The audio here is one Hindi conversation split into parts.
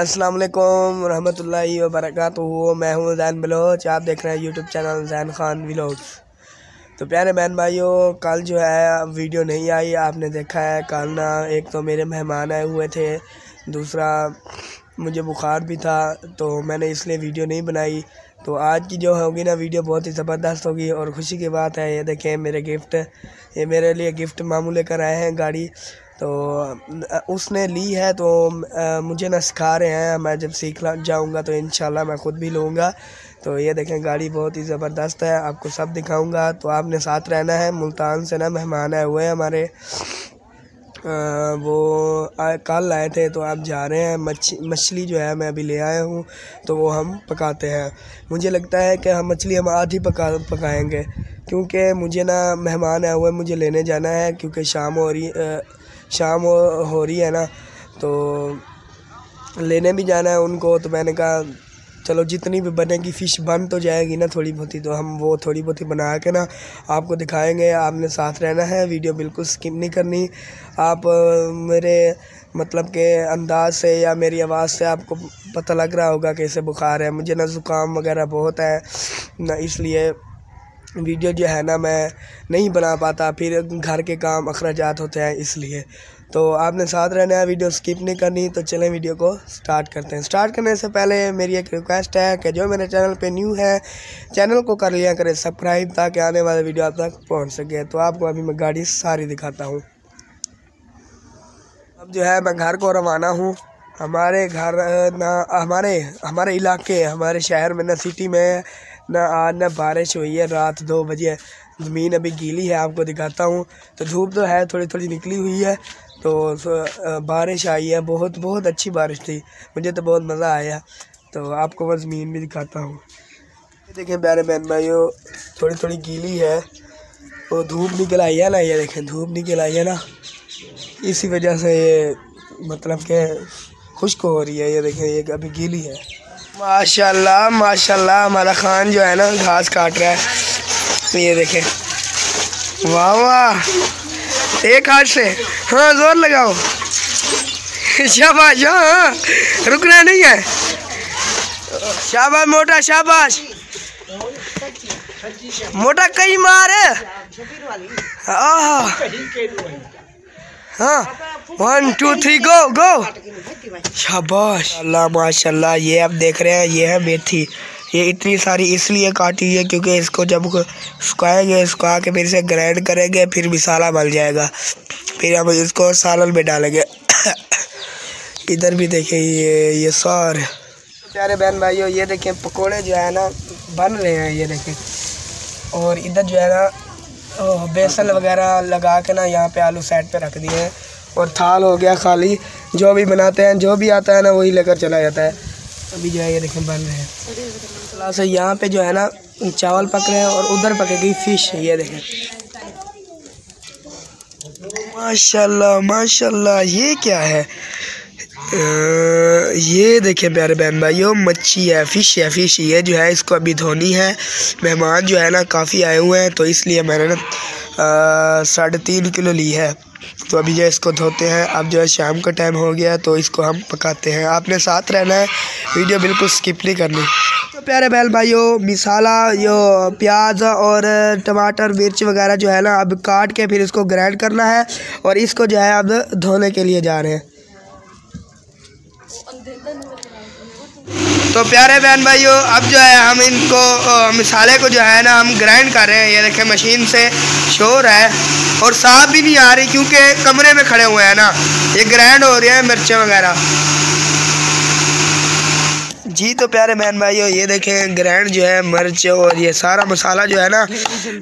अस्सलाम वालेकुम रहमतुल्लाहि व बरकातुहू मैं हूँ जैन बलोच, आप देख रहे हैं YouTube channel Zain Khan vlogs तो प्यारे बहन भाइयों, कल जो है, वीडियो नहीं आई, आपने देखा है, कल ना एक तो मेरे मेहमान आए हुए थे, दूसरा मुझे बुखार भी था तो मैंने इसलिए वीडियो नहीं बनाई। तो आज की जो होगी ना, वीडियो बहुत ही ज़बरदस्त होगी और खुशी की बात है, ये देखें मेरे गिफ्ट, ये मेरे लिए गिफ्ट मामू लेकर आए हैं गाड़ी। तो उसने ली है तो मुझे ना सिखा रहे हैं। मैं जब सीख जाऊँगा तो इन मैं ख़ुद भी लूँगा। तो ये देखें गाड़ी बहुत ही ज़बरदस्त है। आपको सब दिखाऊँगा। तो आपने साथ रहना है। मुल्तान से ना मेहमान आए हुए हमारे। आ, वो आ, कल आए थे तो आप जा रहे हैं। मछ मछली जो है मैं अभी ले आया हूँ। तो वो हम पकाते हैं। मुझे लगता है कि हम मछली हम आधी पका पकाएँगे। क्योंकि मुझे ना मेहमान आए हुए मुझे लेने जाना है। क्योंकि शाम हो रही शाम हो, हो रही है ना तो लेने भी जाना है उनको तो मैंने कहा चलो जितनी भी बनेगी फ़िश बन तो जाएगी ना थोड़ी बहुत ही तो हम वो थोड़ी बहुत ही बना के ना आपको दिखाएँगे। आपने साथ रहना है वीडियो बिल्कुल स्किप नहीं करनी। आप मेरे मतलब के अंदाज से या मेरी आवाज़ से आपको पता लग रहा होगा कैसे बुखार है। मुझे ना ज़ुकाम वगैरह बहुत है ना इसलिए वीडियो जो है ना मैं नहीं बना पाता, फिर घर के काम अखराज होते हैं इसलिए। तो आपने साथ रहना है, वीडियो स्किप नहीं करनी तो चलें वीडियो को स्टार्ट करते हैं। स्टार्ट करने से पहले मेरी एक रिक्वेस्ट है कि जो मेरे चैनल पे न्यू है, चैनल को कर लिया करें सब्सक्राइब ताकि आने वाले वीडियो आप तक पहुँच सके। तो आपको अभी मैं गाड़ी सारी दिखाता हूँ। अब जो है मैं घर को रवाना हूँ। हमारे घर ना, हमारे हमारे इलाके, हमारे शहर में ना सिटी में ना आज ना बारिश हुई है, रात दो बजे ज़मीन अभी गीली है, आपको दिखाता हूँ। तो धूप तो है थोड़ी थोड़ी निकली हुई है। तो बारिश आई है, बहुत बहुत अच्छी बारिश थी। मुझे तो बहुत मज़ा आया। तो आपको मैं ज़मीन भी दिखाता हूँ। देखें प्यारे बहन भाइयों थोड़ी थोड़ी गीली है। वो धूप निकल आई है ना, ये देखें, धूप निकल आई है ना। इसी वजह से ये मतलब के खुश्क हो रही है, ये देखें, ये अभी गीली है। माशाल्लाह माशाल्लाह, हमारा खान जो है ना घास काट रहा है। ये देखें। वाह वाह। एक हाथ से। हाँ ज़ोर लगाओ। शाबाश हाँ रुकना नहीं है। शाबाश, मोटा शाबाश। मोटा कई मार। हाँ one two three go go शाबाश। अल्लाह, माशाल्लाह, ये आप देख रहे हैं, ये है मेथी। ये इतनी सारी इसलिए काटी है क्योंकि इसको जब सुखाएँगे सुखा के फिर इसे ग्राइंड करेंगे, फिर मसाला बन जाएगा। फिर हम इसको सालन में डालेंगे। इधर भी देखें ये ये सार। प्यारे बहन भाइयों, ये देखें पकोड़े जो है ना, बन रहे हैं, ये देखें और इधर जो है ना बेसन वगैरह लगा के ना यहाँ पे आलू साइड पे रख दिए हैं। और थाल हो गया खाली। जो भी बनाते हैं, जो भी आता है ना, वही लेकर चला जाता है। अभी जो है, ये देखें बन रहे हैं। से यहाँ पे जो है ना, चावल पक रहे हैं और उधर पकेगी फ़िश ये देखें। माशाल्लाह माशाल्लाह, ये क्या है? ये देखिए प्यारे बहन भाइयों, मच्छी है फ़िश है फ़िश ये जो है, इसको अभी धोनी है। मेहमान जो है ना, काफ़ी आए हुए हैं तो इसलिए मैंने ना साढ़े तीन किलो ली है। तो अभी जो इसको धोते हैं। अब जो है, शाम का टाइम हो गया तो इसको हम पकाते हैं। आपने साथ रहना है, वीडियो बिल्कुल स्किप नहीं करनी। तो प्यारे बैल भाइयों, मिसाला जो प्याज और टमाटर, मिर्च वगैरह जो है ना, अब काट के फिर इसको ग्राइंड करना है और इसको जो है, अब धोने के लिए जा रहे हैं। तो प्यारे बहन भाइयों, अब जो है हम इनको मिसाले को जो है ना हम ग्राइंड कर रहे हैं। ये देखें मशीन से शोर है और साफ़ भी नहीं आ रही क्योंकि कमरे में खड़े हुए हैं ना। ये ग्राइंड हो रही है मिर्चें वगैरह। जी तो प्यारे बहन भाइयों ये देखें ग्रैंड जो है मिर्च और ये सारा मसाला जो है ना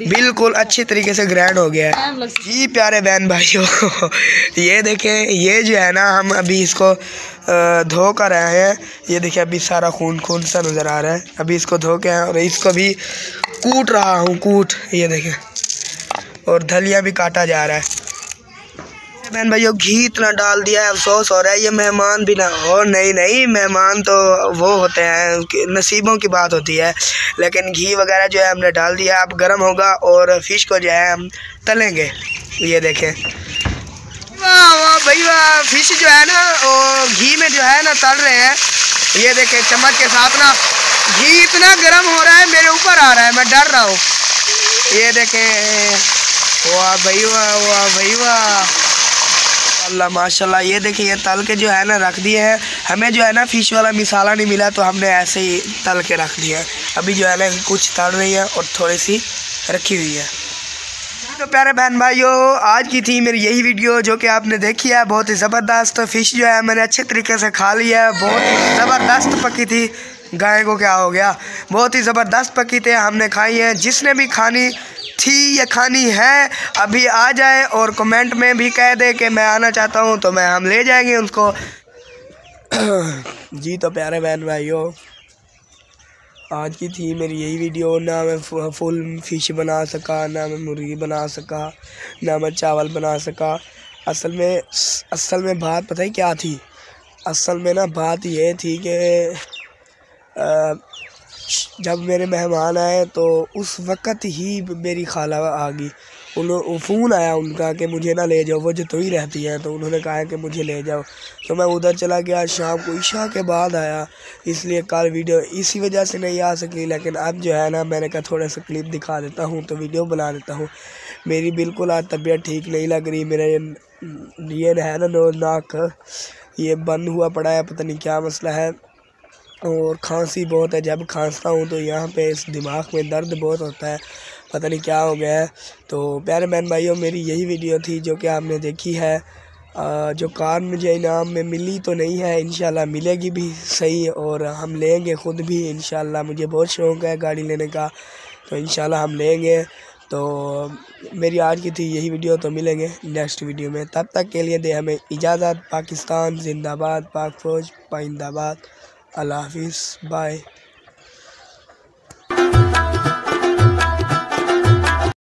बिल्कुल अच्छी तरीके से ग्रैंड हो गया है। जी प्यारे बहन भाइयों ये देखें ये जो है ना हम अभी इसको धो कर आए हैं। ये देखिए अभी सारा खून खून सा नज़र आ रहा है। अभी इसको धो के आए और इसको भी कूट रहा हूँ कूट। ये देखें और धलिया भी काटा जा रहा है। बहन भाइयों, घी इतना डाल दिया है, अफसोस हो रहा है, ये मेहमान भी ना हो। नहीं नहीं, मेहमान तो वो होते हैं नसीबों की बात होती है। लेकिन घी वगैरह जो है हमने डाल दिया अब गर्म होगा और फ़िश को जो है हम तलेंगे। ये देखें। वाह वाह भाई, वाह, फ़िश जो है ना वो घी में जो है ना तल रहे हैं। ये देखें, चम्मच के साथ ना, घी इतना गर्म हो रहा है, मेरे ऊपर आ रहा है, मैं डर रहा हूँ। ये देखें, वाह भाई, वाह वाह भाई, वाह। अल्लाह माशाल्लाह। ये देखिए, ये तल के जो है ना, रख दिए हैं। हमें जो है ना फ़िश वाला मिसाला नहीं मिला तो हमने ऐसे ही तल के रख दिया अभी जो है ना कुछ तल रही है और थोड़ी सी रखी हुई है। तो प्यारे बहन भाइयों आज की थी मेरी यही वीडियो जो कि आपने देखी है। बहुत ही ज़बरदस्त फ़िश जो है मैंने अच्छे तरीके से खा लिया है। बहुत ही ज़बरदस्त पकी थी। गाय को क्या हो गया? बहुत ही ज़बरदस्त पकी थे हमने खाई है। जिसने भी खानी थी, या खानी है, अभी आ जाए और कमेंट में भी कह दे कि मैं आना चाहता हूँ तो मैं हम ले जाएँगे उसको। जी तो प्यारे बहन भाइयों, आज की थी मेरी यही वीडियो। ना मैं फुल फ़िश बना सका, ना मैं मुर्गी बना सका, ना मैं चावल बना सका। असल में असल में बात पता ही क्या थी? असल में ना बात ये थी कि जब मेरे मेहमान आए तो उस वक़्त ही मेरी खाला आ गई। फ़ोन आया उनका कि मुझे ना ले जाओ, वो जो तो ही रहती हैं तो उन्होंने कहा कि मुझे ले जाओ। तो मैं उधर चला गया, शाम को ईशा के बाद आया। इसलिए कल वीडियो इसी वजह से नहीं आ सकी, लेकिन अब जो है ना, मैंने कहा थोड़ा सा क्लिप दिखा देता हूँ तो वीडियो बना देता हूँ। मेरी बिल्कुल आज तबीयत ठीक नहीं लग रही, मेरा ये है नो नाक, ये बंद हुआ, पड़ा है, पता नहीं क्या मसला है। और खांसी बहुत है। जब खांसता हूँ तो यहाँ पे इस दिमाग में दर्द बहुत होता है। पता नहीं क्या हो गया है। तो प्यारे बहन भाइयों, मेरी यही वीडियो थी जो कि आपने देखी है। जो कार मुझे इनाम में मिली तो नहीं है इन मिलेगी भी सही और हम लेंगे ख़ुद भी इन मुझे बहुत शौक़ है गाड़ी लेने का तो इन हम लेंगे। तो मेरी आज की थी यही वीडियो तो मिलेंगे नेक्स्ट वीडियो में। तब तक के लिए दे हमें इजाज़त। पाकिस्तान, जिंदाबाद, पाक फौज, पाइंदाबाद। अल्लाह हाफिज़ बाय